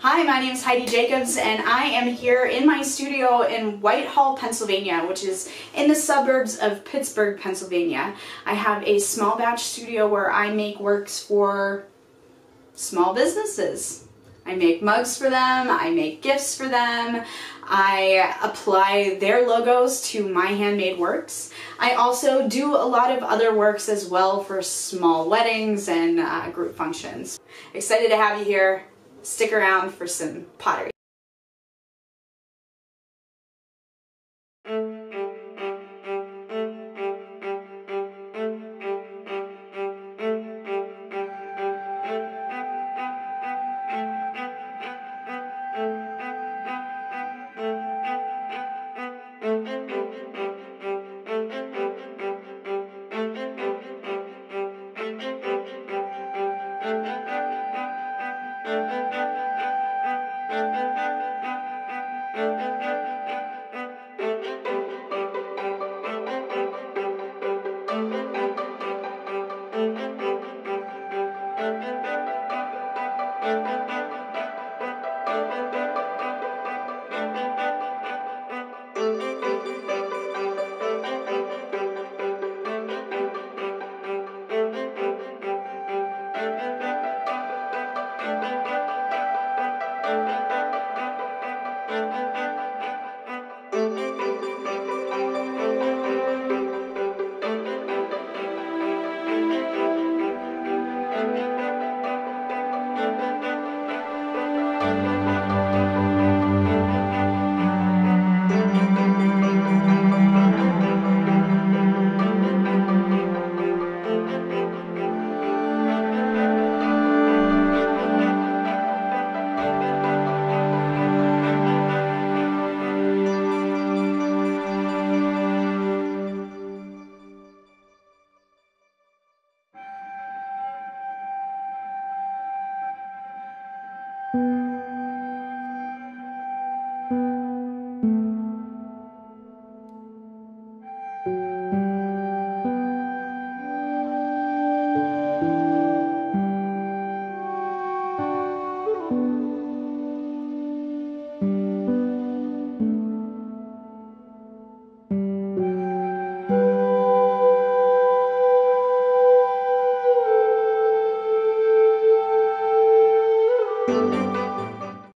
Hi, my name is Heidi Jacobs and I am here in my studio in Whitehall, Pennsylvania, which is in the suburbs of Pittsburgh, Pennsylvania. I have a small batch studio where I make works for small businesses. I make mugs for them, I make gifts for them, I apply their logos to my handmade works. I also do a lot of other works as well for small weddings and uh, group functions. Excited to have you here. Stick around for some pottery.